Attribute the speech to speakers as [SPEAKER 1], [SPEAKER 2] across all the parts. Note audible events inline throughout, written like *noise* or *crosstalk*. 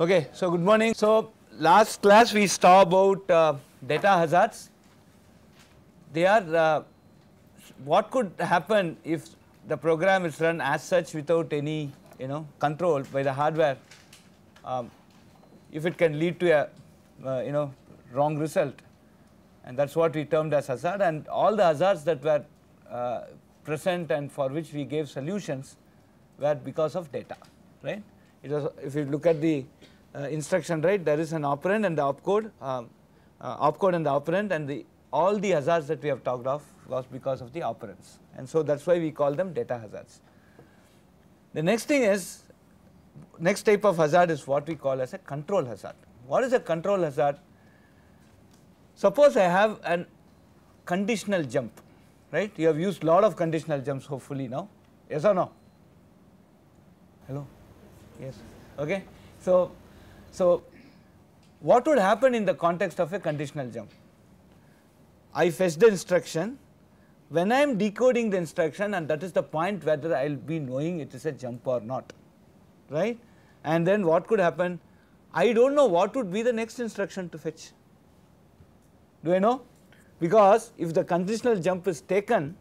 [SPEAKER 1] Okay, so good morning. So last class we saw about uh, data hazards. They are uh, what could happen if the program is run as such without any you know control by the hardware. Um, if it can lead to a uh, you know wrong result, and that's what we termed as hazard. And all the hazards that were uh, present and for which we gave solutions were because of data, right? It was if you look at the uh, instruction right, there is an operand and the opcode, um, uh, opcode and the operand, and the all the hazards that we have talked of was because of the operands, and so that's why we call them data hazards. The next thing is, next type of hazard is what we call as a control hazard. What is a control hazard? Suppose I have an conditional jump, right? You have used lot of conditional jumps hopefully now, yes or no? Hello? Yes. Okay. So, so what would happen in the context of a conditional jump? I fetch the instruction, when I am decoding the instruction and that is the point whether I will be knowing it is a jump or not, right. And then what could happen? I do not know what would be the next instruction to fetch. Do I know? Because if the conditional jump is taken,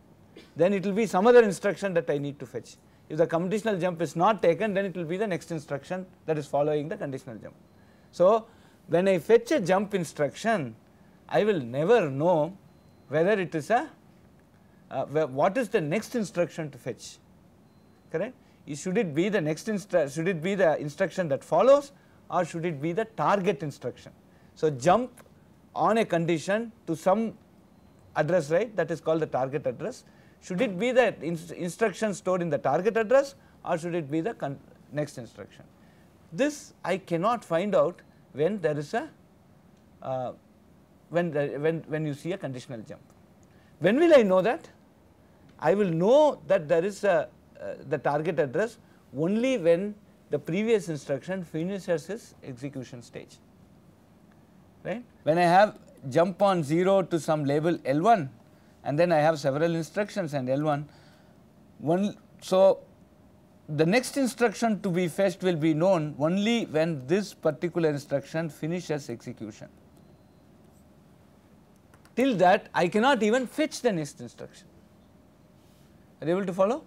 [SPEAKER 1] then it will be some other instruction that I need to fetch. If the conditional jump is not taken, then it will be the next instruction that is following the conditional jump. So, when I fetch a jump instruction, I will never know whether it is a uh, what is the next instruction to fetch, correct? Should it be the next should it be the instruction that follows or should it be the target instruction? So, jump on a condition to some address right that is called the target address should it be the instruction stored in the target address or should it be the next instruction. This I cannot find out when there is a uh, when, when, when you see a conditional jump. When will I know that? I will know that there is a uh, the target address only when the previous instruction finishes its execution stage right. When I have jump on 0 to some label L1 and then I have several instructions and L1 one so the next instruction to be fetched will be known only when this particular instruction finishes execution. Till that I cannot even fetch the next instruction. Are you able to follow?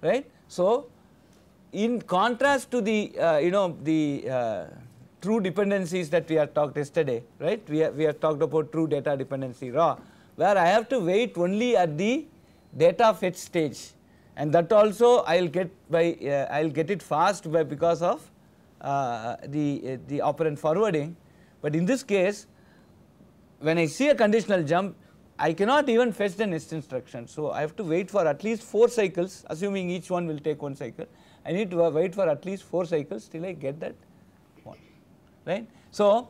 [SPEAKER 1] Right. So, in contrast to the uh, you know the uh, true dependencies that we have talked yesterday, right? We have, we have talked about true data dependency raw where I have to wait only at the data fetch stage and that also I will get by uh, I will get it fast by because of uh, the uh, the operand forwarding. But in this case when I see a conditional jump I cannot even fetch the next instruction. So, I have to wait for at least 4 cycles assuming each one will take 1 cycle I need to wait for at least 4 cycles till I get that one right. So,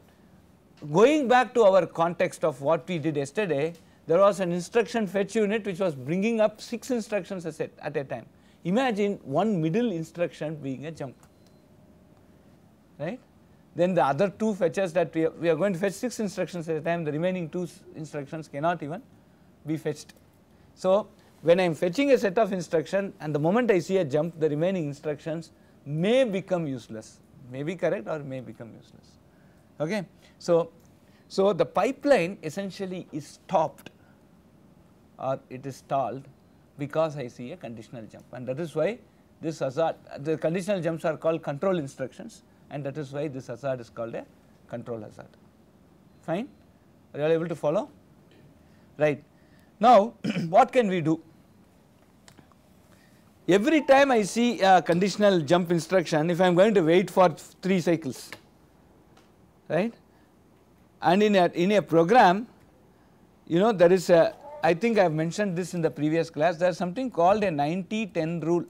[SPEAKER 1] going back to our context of what we did yesterday there was an instruction fetch unit which was bringing up 6 instructions a set at a time. Imagine one middle instruction being a jump, right. Then the other two fetches that we are, we are going to fetch 6 instructions at a time, the remaining 2 instructions cannot even be fetched. So, when I am fetching a set of instruction and the moment I see a jump, the remaining instructions may become useless, may be correct or may become useless. Okay. So, so the pipeline essentially is stopped or it is stalled because I see a conditional jump. And that is why this hazard the conditional jumps are called control instructions. And that is why this hazard is called a control hazard. Fine? Are you all able to follow? Right. Now *clears throat* what can we do? Every time I see a conditional jump instruction if I am going to wait for 3 cycles right and in a in a program you know there is a I think I have mentioned this in the previous class there is something called a 90 10 rule.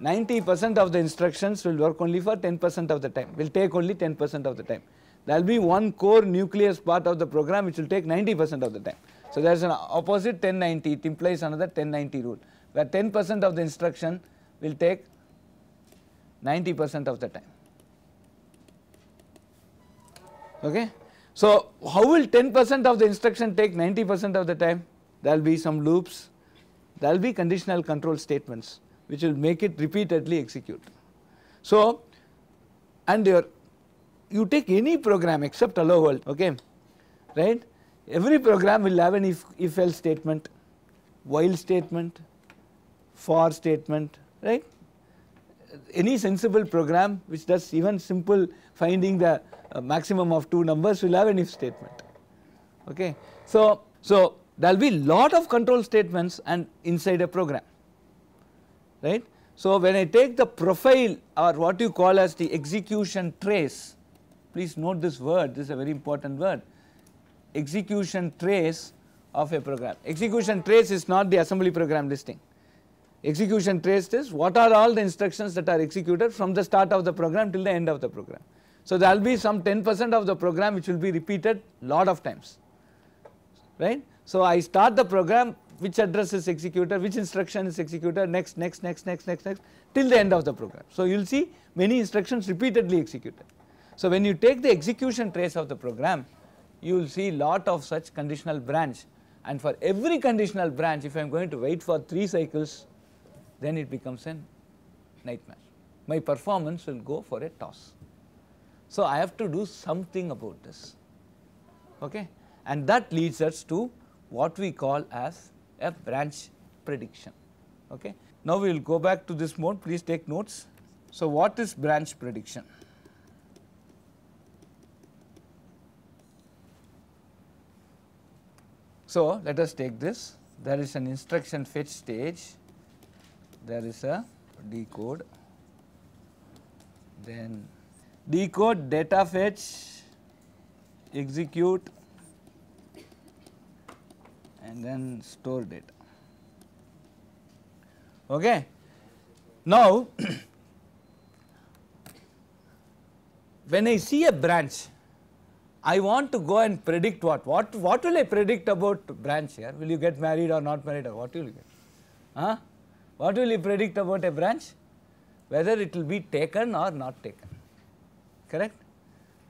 [SPEAKER 1] 90 percent of the instructions will work only for 10 percent of the time will take only 10 percent of the time. There will be one core nucleus part of the program which will take 90 percent of the time. So there is an opposite 1090 it implies another 1090 rule where 10 percent of the instruction will take 90 percent of the time okay. So how will 10 percent of the instruction take 90 percent of the time? There will be some loops. There will be conditional control statements which will make it repeatedly execute. So and your you take any program except hello world okay? Right? Every program will have an if if else statement while statement for statement right any sensible program which does even simple finding the uh, maximum of two numbers will have an if statement. Okay? So so there will be lot of control statements and inside a program. Right? So when i take the profile or what you call as the execution trace please note this word this is a very important word. Execution trace of a program. Execution trace is not the assembly program listing execution trace is what are all the instructions that are executed from the start of the program till the end of the program. So there will be some 10 percent of the program which will be repeated lot of times right. So I start the program which address is executed which instruction is executed next next next next next next till the end of the program. So you will see many instructions repeatedly executed. So when you take the execution trace of the program you will see lot of such conditional branch and for every conditional branch if I am going to wait for 3 cycles then it becomes a nightmare. My performance will go for a toss. So I have to do something about this okay and that leads us to what we call as a branch prediction okay. Now we will go back to this mode please take notes. So what is branch prediction? So let us take this there is an instruction fetch stage there is a decode then decode data fetch execute and then store data okay now *clears throat* when i see a branch I want to go and predict what? What what will I predict about branch here? Will you get married or not married or what will you get? Huh? What will you predict about a branch? Whether it will be taken or not taken, correct?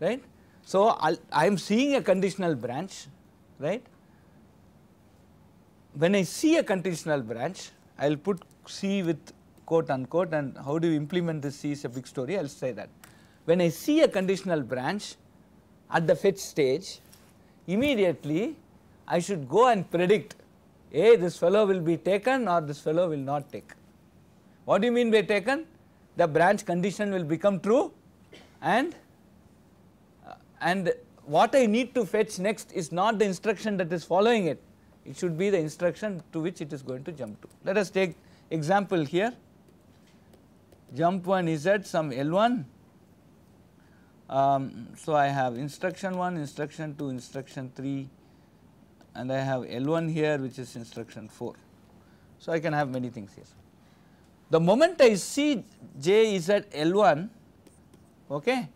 [SPEAKER 1] Right? So, I am seeing a conditional branch, right? When I see a conditional branch, I will put C with quote unquote and how do you implement this C is a big story, I will say that. When I see a conditional branch at the fetch stage, immediately I should go and predict a this fellow will be taken or this fellow will not take. What do you mean by taken? The branch condition will become true and uh, and what I need to fetch next is not the instruction that is following it, it should be the instruction to which it is going to jump to. Let us take example here, jump 1 is at some L1, um, so I have instruction 1, instruction 2, instruction 3, and I have L1 here which is instruction 4. So, I can have many things here. The moment I see J is at L1, okay,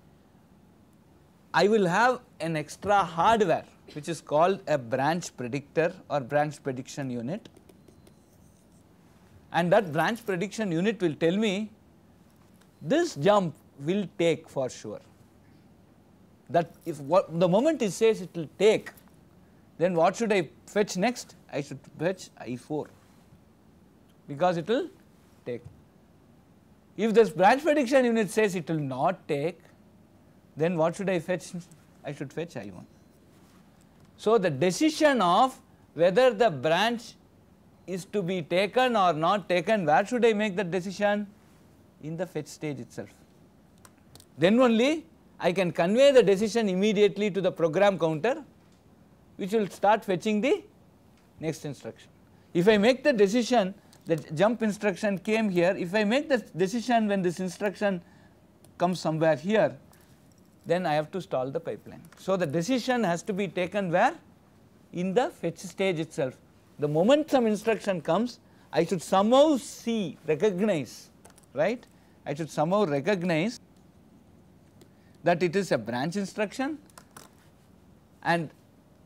[SPEAKER 1] I will have an extra hardware which is called a branch predictor or branch prediction unit and that branch prediction unit will tell me this jump will take for sure that if what the moment it says it will take then what should I fetch next? I should fetch I4 because it will take. If this branch prediction unit says it will not take, then what should I fetch? I should fetch I1. So, the decision of whether the branch is to be taken or not taken, where should I make that decision? In the fetch stage itself. Then only I can convey the decision immediately to the program counter which will start fetching the next instruction. If I make the decision that jump instruction came here, if I make the decision when this instruction comes somewhere here, then I have to stall the pipeline. So, the decision has to be taken where? In the fetch stage itself. The moment some instruction comes, I should somehow see, recognize, right? I should somehow recognize that it is a branch instruction and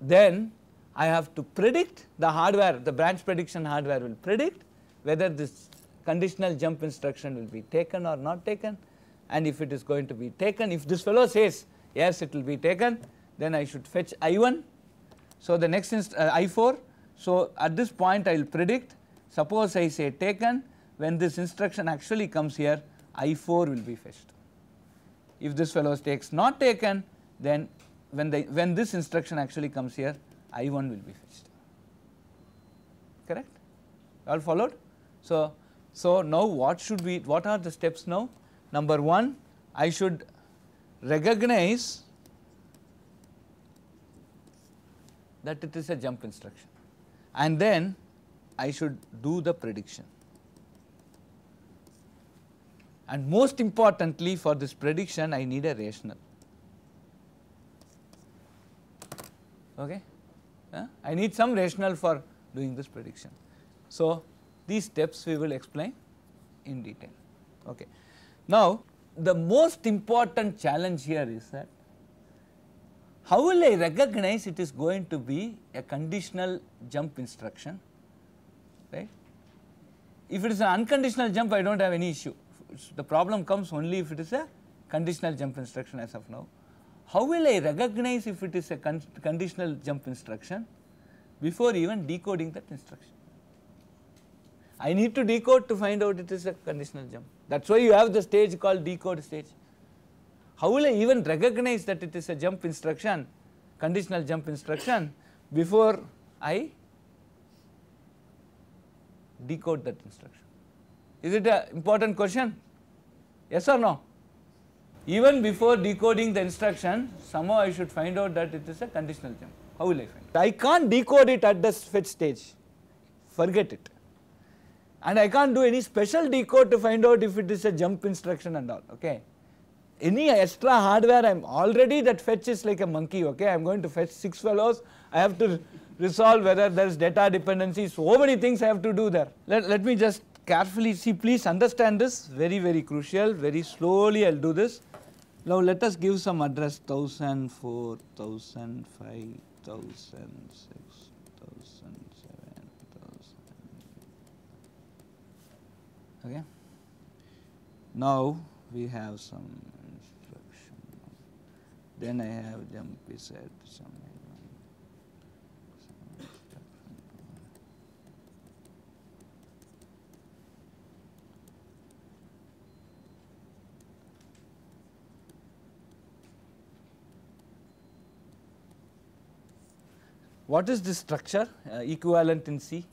[SPEAKER 1] then I have to predict the hardware, the branch prediction hardware will predict whether this conditional jump instruction will be taken or not taken. And if it is going to be taken, if this fellow says yes it will be taken then I should fetch I1. So, the next uh, I4, so at this point I will predict. Suppose I say taken. When this instruction actually comes here I4 will be fetched. If this fellow takes not taken then when the when this instruction actually comes here I1 will be fetched correct all followed. So, so now what should we what are the steps now number 1 I should recognize that it is a jump instruction and then I should do the prediction. And most importantly for this prediction I need a rational. Okay? Uh, I need some rational for doing this prediction. So, these steps we will explain in detail. Okay. Now, the most important challenge here is that how will I recognize it is going to be a conditional jump instruction, right? If it is an unconditional jump, I do not have any issue. The problem comes only if it is a conditional jump instruction as of now. How will I recognize if it is a con conditional jump instruction before even decoding that instruction? I need to decode to find out it is a conditional jump. That is why you have the stage called decode stage. How will I even recognize that it is a jump instruction, conditional jump instruction before I decode that instruction? Is it an important question? Yes or no? Even before decoding the instruction, somehow I should find out that it is a conditional jump. How will I find it? I can't decode it at the fetch stage, forget it. And I can't do any special decode to find out if it is a jump instruction and all, okay. Any extra hardware, I am already that fetch is like a monkey, okay. I am going to fetch 6 fellows, I have to resolve whether there is data dependency, so many things I have to do there. Let, let me just carefully see, please understand this, very, very crucial, very slowly I will do this. Now let us give some address 1000, 4005, 1006, 1007, 1000. Okay. Now we have some instruction. Then I have jump set some What is this structure uh, equivalent in C?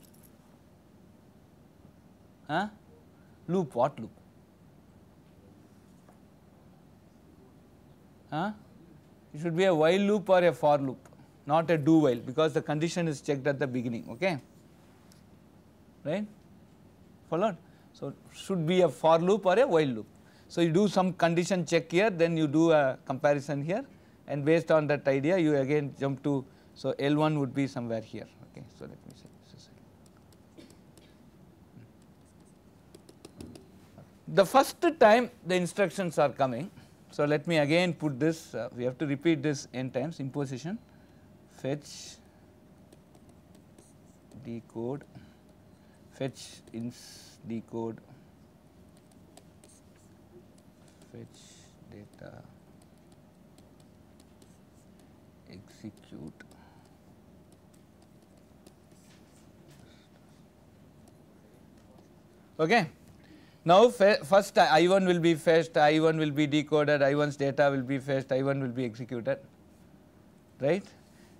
[SPEAKER 1] Huh? Loop, what loop? Huh? It should be a while loop or a for loop, not a do while because the condition is checked at the beginning, okay? Right? Followed? So, should be a for loop or a while loop. So, you do some condition check here, then you do a comparison here and based on that idea you again jump to so, L1 would be somewhere here. Okay. So, let me say this is The first time the instructions are coming. So, let me again put this, uh, we have to repeat this n times imposition, fetch, decode, fetch ins decode, fetch data, execute Okay. Now first I1 will be fetched, I1 will be decoded, I1's data will be fetched, I1 will be executed, right.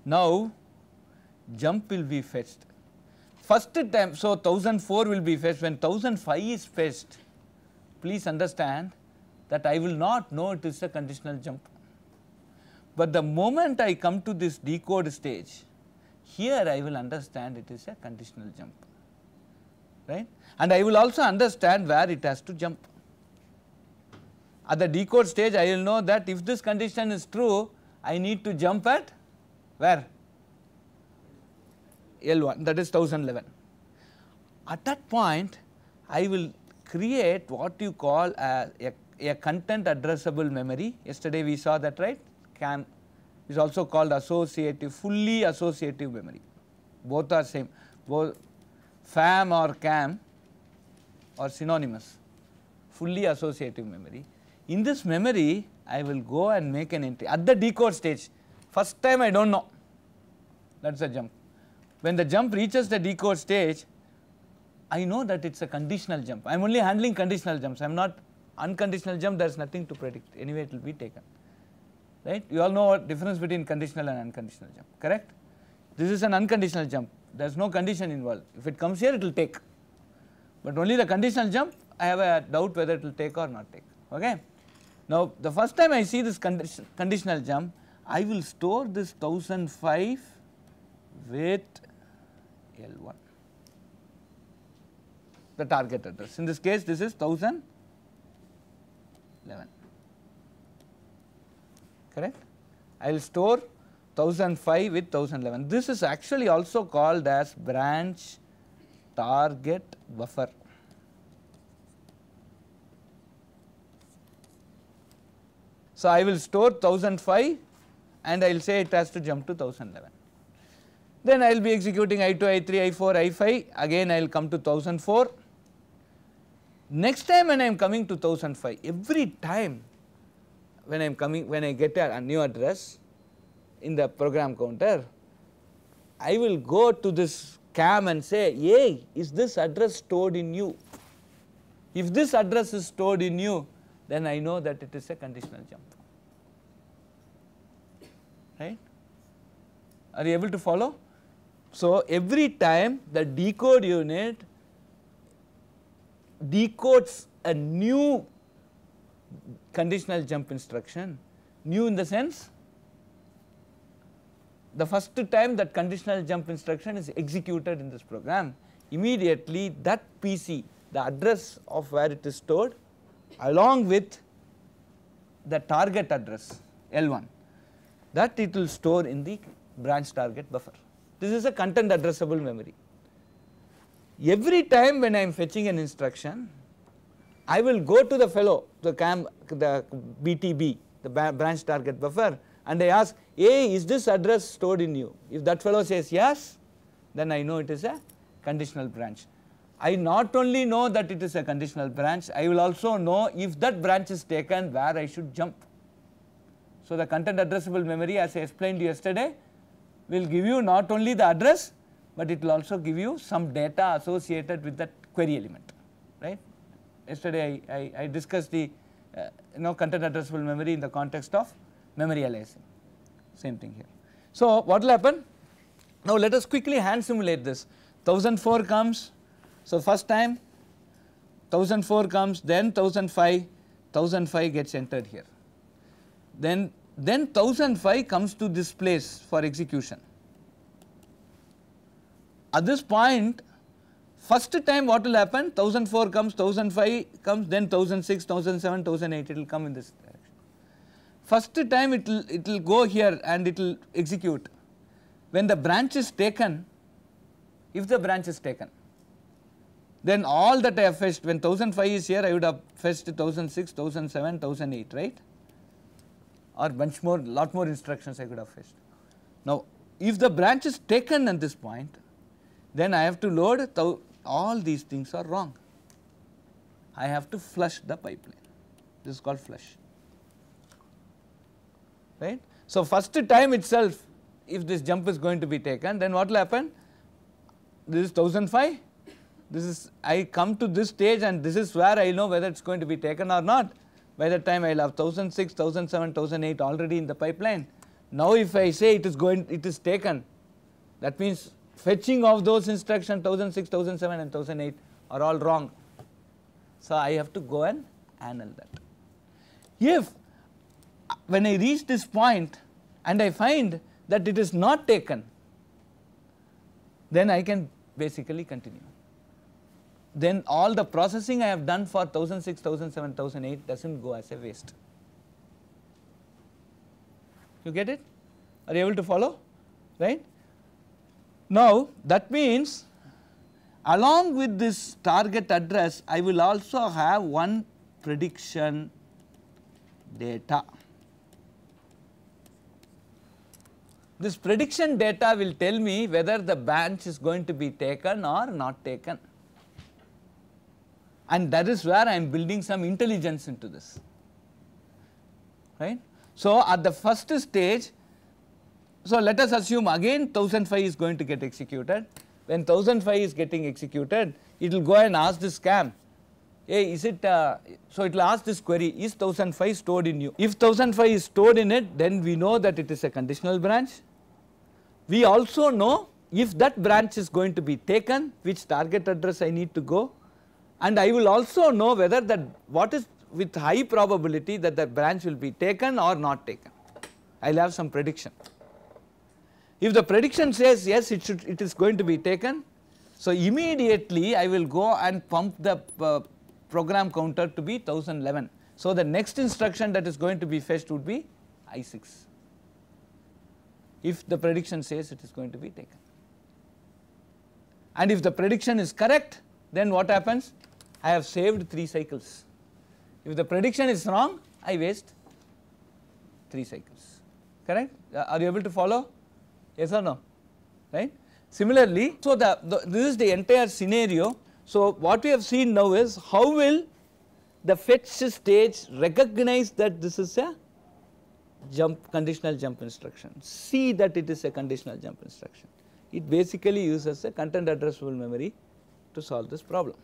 [SPEAKER 1] Now jump will be fetched. First time, so 1004 will be fetched, when 1005 is fetched, please understand that I will not know it is a conditional jump. But the moment I come to this decode stage, here I will understand it is a conditional jump, right? And I will also understand where it has to jump. At the decode stage I will know that if this condition is true I need to jump at where? L1 that is 1011. At that point I will create what you call a, a, a content addressable memory. Yesterday we saw that right? CAM is also called associative fully associative memory. Both are same. Both FAM or CAM or synonymous. Fully associative memory. In this memory I will go and make an entry. At the decode stage first time I do not know. That is a jump. When the jump reaches the decode stage I know that it is a conditional jump. I am only handling conditional jumps. I am not unconditional jump. There is nothing to predict. Anyway it will be taken. Right. You all know what difference between conditional and unconditional jump. Correct. This is an unconditional jump there is no condition involved. If it comes here it will take. But only the conditional jump I have a doubt whether it will take or not take. Okay. Now the first time I see this condition, conditional jump I will store this 1005 with L1 the target address. In this case this is 1011 correct. I will store 1005 with 1011 this is actually also called as branch target buffer. So, I will store 1005 and I will say it has to jump to 1011. Then I will be executing I2, I3, I4, I5 again I will come to 1004. Next time when I am coming to 1005 every time when I am coming when I get a, a new address in the program counter I will go to this cam and say hey is this address stored in you. If this address is stored in you then I know that it is a conditional jump right. Are you able to follow? So, every time the decode unit decodes a new conditional jump instruction, new in the sense the first time that conditional jump instruction is executed in this program, immediately that PC, the address of where it is stored along with the target address L1 that it will store in the branch target buffer. This is a content addressable memory. Every time when I am fetching an instruction, I will go to the fellow, the CAM, the BTB, the branch target buffer and I ask, hey, is this address stored in you? If that fellow says yes, then I know it is a conditional branch. I not only know that it is a conditional branch, I will also know if that branch is taken where I should jump. So, the content addressable memory as I explained yesterday will give you not only the address, but it will also give you some data associated with that query element right. Yesterday I, I, I discussed the uh, you know content addressable memory in the context of memory aliasing same thing here. So, what will happen? Now, let us quickly hand simulate this 1004 comes. So, first time 1004 comes then 1005 1005 gets entered here then then 1005 comes to this place for execution. At this point first time what will happen 1004 comes 1005 comes then 1006 1007 1008 it will come in this. First time it will it will go here and it will execute when the branch is taken if the branch is taken then all that I have fetched when 1005 is here I would have fetched 1006 1007 1008 right or bunch more lot more instructions I could have fetched. Now if the branch is taken at this point then I have to load all these things are wrong. I have to flush the pipeline this is called flush right. So first time itself if this jump is going to be taken then what will happen this is 1005 this is I come to this stage and this is where I know whether it is going to be taken or not by the time I will have 1006, 1007, 1008 already in the pipeline. Now if I say it is going, it is taken, that means fetching of those instructions 1006, 1007 and 1008 are all wrong. So I have to go and annul that. If when I reach this point and I find that it is not taken, then I can basically continue then all the processing I have done for 1006, 1007, 1008 does not go as a waste. You get it? Are you able to follow? Right? Now that means along with this target address I will also have one prediction data. This prediction data will tell me whether the branch is going to be taken or not taken. And that is where I am building some intelligence into this. Right. So at the first stage so let us assume again 1005 is going to get executed. When 1005 is getting executed it will go and ask this cam hey is it uh, so it will ask this query is 1005 stored in you? If 1005 is stored in it then we know that it is a conditional branch. We also know if that branch is going to be taken which target address I need to go. And I will also know whether that what is with high probability that that branch will be taken or not taken. I will have some prediction. If the prediction says yes it should it is going to be taken so immediately I will go and pump the uh, program counter to be 1011 so the next instruction that is going to be fetched would be I6 if the prediction says it is going to be taken. And if the prediction is correct then what happens? I have saved 3 cycles. If the prediction is wrong I waste 3 cycles correct uh, are you able to follow yes or no right. Similarly, so the, the this is the entire scenario. So what we have seen now is how will the fetch stage recognize that this is a jump conditional jump instruction, see that it is a conditional jump instruction. It basically uses a content addressable memory to solve this problem.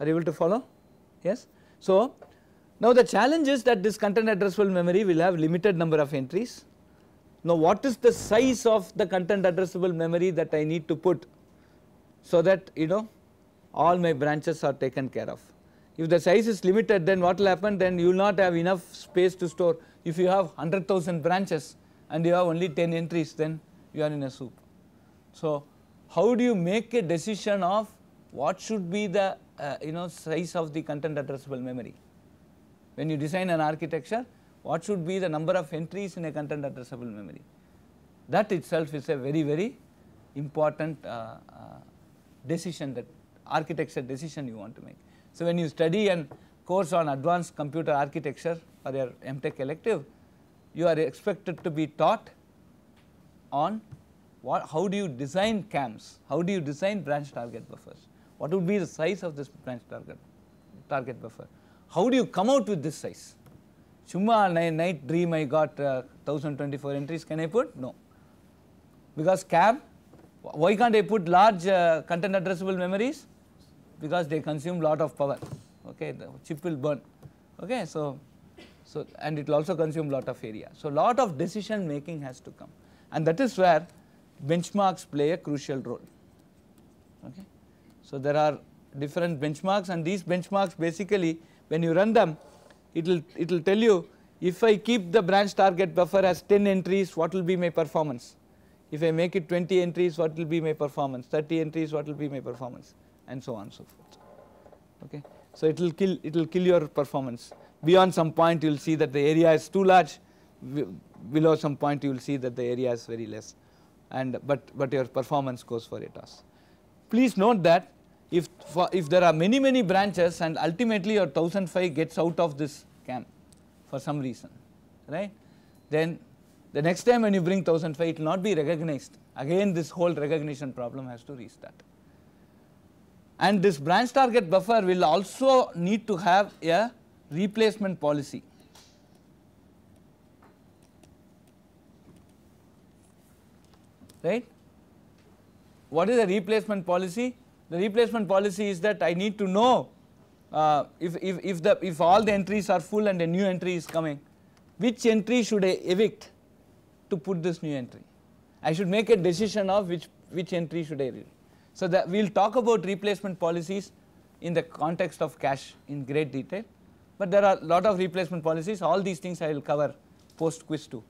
[SPEAKER 1] Are you able to follow? Yes. So now the challenge is that this content addressable memory will have limited number of entries. Now what is the size of the content addressable memory that I need to put so that you know all my branches are taken care of. If the size is limited then what will happen then you will not have enough space to store. If you have 100,000 branches and you have only 10 entries then you are in a soup. So how do you make a decision of what should be the uh, you know size of the content addressable memory? When you design an architecture what should be the number of entries in a content addressable memory? That itself is a very very important uh, uh, decision that architecture decision you want to make. So, when you study an course on advanced computer architecture for your MTech elective, you are expected to be taught on what, how do you design CAMs, how do you design branch target buffers, what would be the size of this branch target, target buffer, how do you come out with this size. Chumma night dream I got uh, 1024 entries, can I put? No. Because CAM, why can't I put large uh, content addressable memories? because they consume lot of power. Okay the chip will burn. Okay so so and it will also consume lot of area. So lot of decision making has to come. And that is where benchmarks play a crucial role. Okay? So there are different benchmarks and these benchmarks basically when you run them it will it will tell you if I keep the branch target buffer as 10 entries what will be my performance if I make it 20 entries what will be my performance? 30 entries what will be my performance? And so on and so forth. Okay. So it will kill it will kill your performance. Beyond some point you will see that the area is too large. Below some point you will see that the area is very less. And but but your performance goes for a toss. Please note that if for, if there are many many branches and ultimately your 1005 gets out of this CAM for some reason right? Then the next time when you bring 1005 it will not be recognized again this whole recognition problem has to restart and this branch target buffer will also need to have a replacement policy. Right? What is the replacement policy? The replacement policy is that I need to know uh, if, if, if, the, if all the entries are full and a new entry is coming, which entry should I evict to put this new entry? I should make a decision of which, which entry should I read. So that we will talk about replacement policies in the context of cache in great detail, but there are a lot of replacement policies all these things I will cover post quiz 2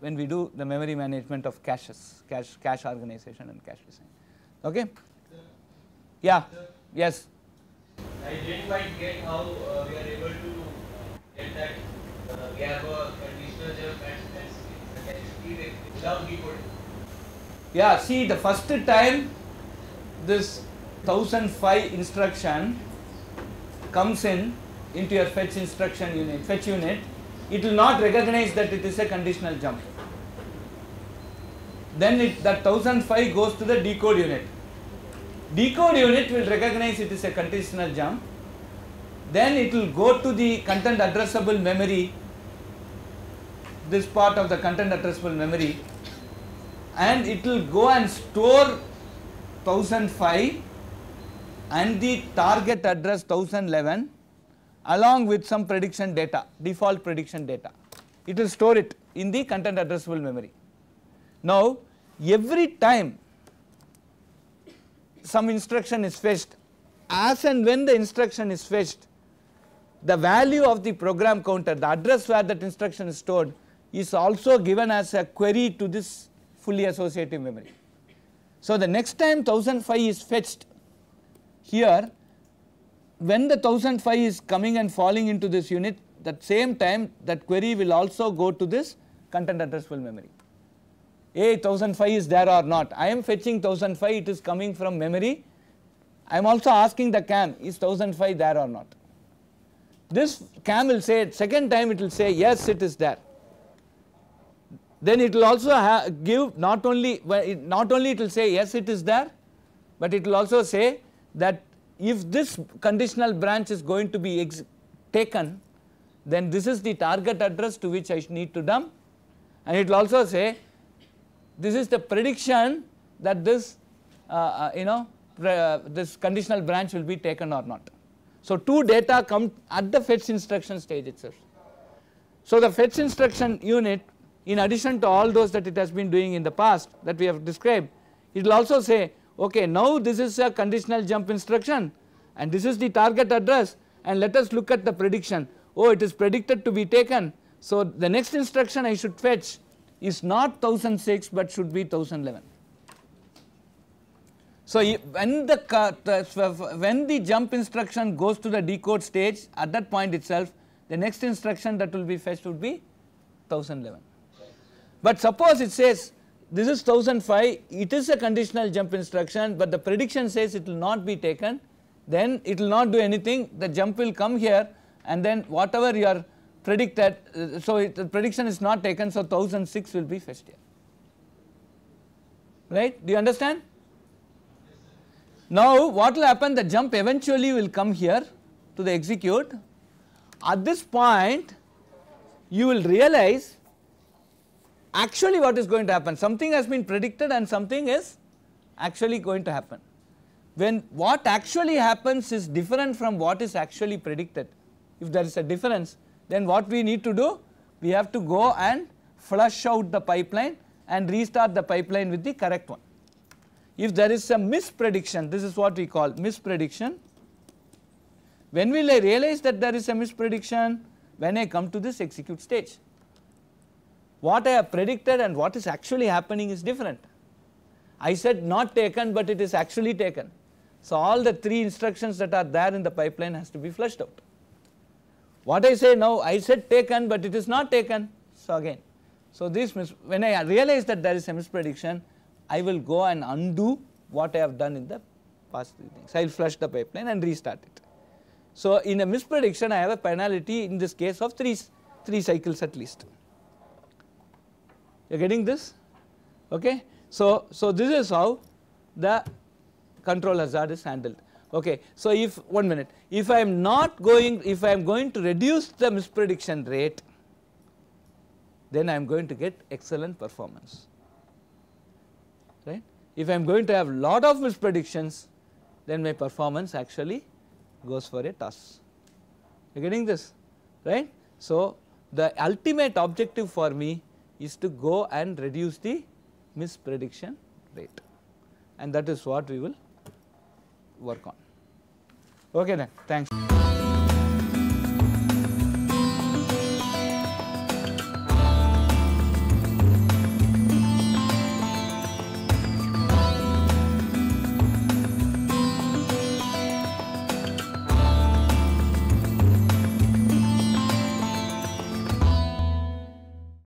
[SPEAKER 1] when we do the memory management of caches, cache, cache organization and cache design. Okay? Yeah, yes.
[SPEAKER 2] I didn't quite get how uh, we are able to get that uh, we have a conditional jump and
[SPEAKER 1] Yeah, see the first time this 1005 instruction comes in into your fetch instruction unit, fetch unit, it will not recognize that it is a conditional jump. Then it, that 1005 goes to the decode unit. Decode unit will recognize it is a conditional jump. Then it will go to the content addressable memory, this part of the content addressable memory, and it will go and store 1005 and the target address 1011 along with some prediction data, default prediction data. It will store it in the content addressable memory. Now, every time some instruction is fetched, as and when the instruction is fetched, the value of the program counter, the address where that instruction is stored is also given as a query to this fully associative memory. So, the next time 1005 is fetched here when the 1005 is coming and falling into this unit that same time that query will also go to this content addressable memory. A 1005 is there or not I am fetching 1005 it is coming from memory I am also asking the CAM is 1005 there or not. This CAM will say second time it will say yes it is there then it will also give not only not only it will say yes it is there but it will also say that if this conditional branch is going to be taken then this is the target address to which I need to dump and it will also say this is the prediction that this uh, uh, you know uh, this conditional branch will be taken or not. So, two data come at the fetch instruction stage itself. So, the fetch instruction unit in addition to all those that it has been doing in the past that we have described it will also say okay now this is a conditional jump instruction and this is the target address and let us look at the prediction. Oh it is predicted to be taken. So the next instruction I should fetch is not 1006 but should be 1011 so when the when the jump instruction goes to the decode stage at that point itself the next instruction that will be fetched would be 1011 but suppose it says this is 1005 it is a conditional jump instruction but the prediction says it will not be taken then it will not do anything the jump will come here and then whatever you are predicted uh, so it, the prediction is not taken so 1006 will be fetched here right? Do you understand? Now what will happen? The jump eventually will come here to the execute. At this point you will realize actually what is going to happen? Something has been predicted and something is actually going to happen. When what actually happens is different from what is actually predicted. If there is a difference then what we need to do? We have to go and flush out the pipeline and restart the pipeline with the correct one. If there is a misprediction this is what we call misprediction. When will I realize that there is a misprediction? When I come to this execute stage what I have predicted and what is actually happening is different. I said not taken but it is actually taken. So all the 3 instructions that are there in the pipeline has to be flushed out. What I say now I said taken but it is not taken so again. So this when I realize that there is a misprediction I will go and undo what I have done in the past things. I will flush the pipeline and restart it. So in a misprediction I have a penalty in this case of 3, 3 cycles at least you are getting this okay. So, so this is how the control hazard is handled okay. So if one minute if I am not going if I am going to reduce the misprediction rate then I am going to get excellent performance right. If I am going to have lot of mispredictions then my performance actually goes for a toss you are getting this right. So the ultimate objective for me is to go and reduce the misprediction rate and that is what we will work on. Okay then, thanks.